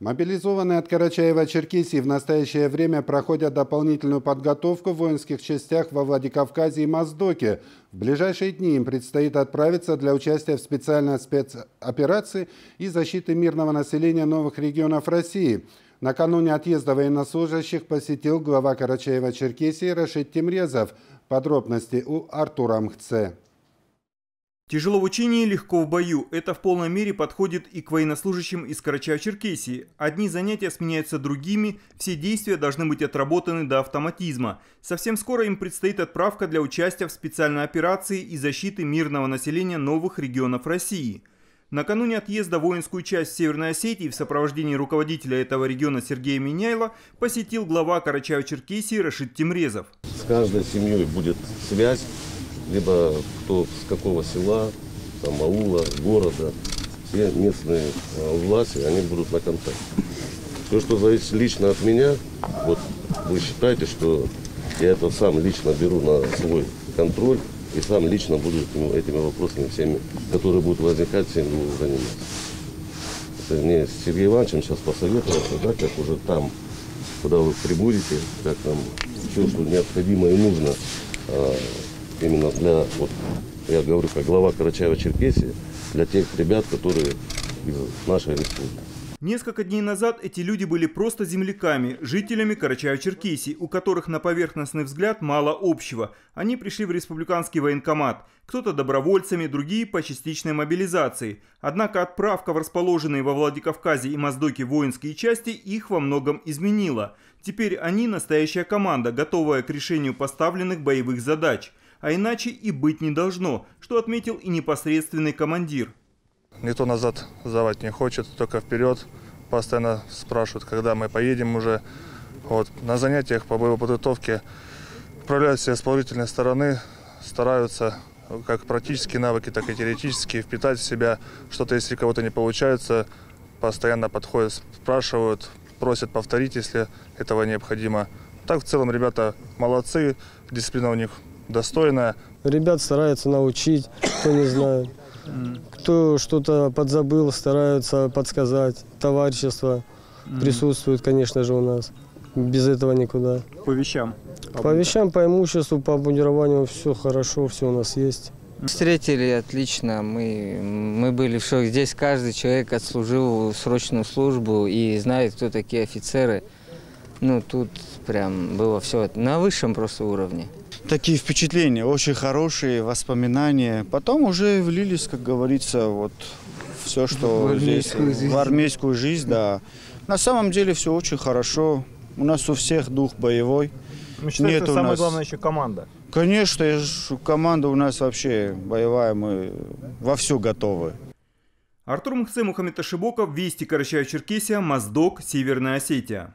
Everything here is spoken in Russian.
Мобилизованные от Карачаева-Черкесии в настоящее время проходят дополнительную подготовку в воинских частях во Владикавказе и Моздоке. В ближайшие дни им предстоит отправиться для участия в специальной спецоперации и защиты мирного населения новых регионов России. Накануне отъезда военнослужащих посетил глава Карачаева-Черкесии Рашид Тимрезов. Подробности у Артура Мхце. Тяжело в учении, легко в бою. Это в полной мере подходит и к военнослужащим из Карачаева-Черкесии. Одни занятия сменяются другими, все действия должны быть отработаны до автоматизма. Совсем скоро им предстоит отправка для участия в специальной операции и защиты мирного населения новых регионов России. Накануне отъезда воинскую часть Северной Осетии в сопровождении руководителя этого региона Сергея Миняйла посетил глава Карачаева-Черкесии Рашид Тимрезов. С каждой семьей будет связь либо кто с какого села, там, аула, города, все местные э, власти, они будут на контакте. Все, что зависит лично от меня, вот вы считаете, что я это сам лично беру на свой контроль и сам лично буду этими вопросами всеми, которые будут возникать, всем буду заниматься. Это мне с Сергеем Ивановичем сейчас посоветоваться, да, как уже там, куда вы прибудете, как там все, что необходимо и нужно, а, именно для, вот, я говорю, как глава Карачаева-Черкесии, для тех ребят, которые из нашей республики. Несколько дней назад эти люди были просто земляками, жителями Карачаева-Черкесии, у которых на поверхностный взгляд мало общего. Они пришли в республиканский военкомат, кто-то добровольцами, другие по частичной мобилизации. Однако отправка в расположенные во Владикавказе и Моздоке воинские части их во многом изменила. Теперь они настоящая команда, готовая к решению поставленных боевых задач – а иначе и быть не должно, что отметил и непосредственный командир. Никто назад сдавать не хочет, только вперед. Постоянно спрашивают, когда мы поедем уже. Вот. На занятиях по боевой подготовке управляют все с положительной стороны, стараются как практические навыки, так и теоретические впитать в себя. Что-то, если кого-то не получается, постоянно подходят, спрашивают, просят повторить, если этого необходимо. Так в целом ребята молодцы, дисциплина у них достойная. Ребят стараются научить, кто не знает. Кто что-то подзабыл, стараются подсказать. Товарищество присутствует, конечно же, у нас. Без этого никуда. По вещам? По вещам, по имуществу, по обмундированию все хорошо, все у нас есть. Встретили отлично, мы, мы были в шоке. Здесь каждый человек отслужил срочную службу и знает, кто такие офицеры. Ну, тут прям было все на высшем просто уровне такие впечатления, очень хорошие воспоминания. Потом уже влились, как говорится, вот все, что в здесь, жизнь. в армейскую жизнь, да. На самом деле все очень хорошо. У нас у всех дух боевой. Ну, считаю, Нет самое нас... главное еще команда. Конечно, команда у нас вообще боевая, мы во все готовы. Артур Мхце, Мухаммед Ашибоков, Вести Карачаева-Черкесия, Моздок, Северная Осетия.